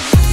Bye.